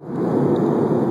you